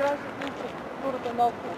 гражданската инфраструктурата на около.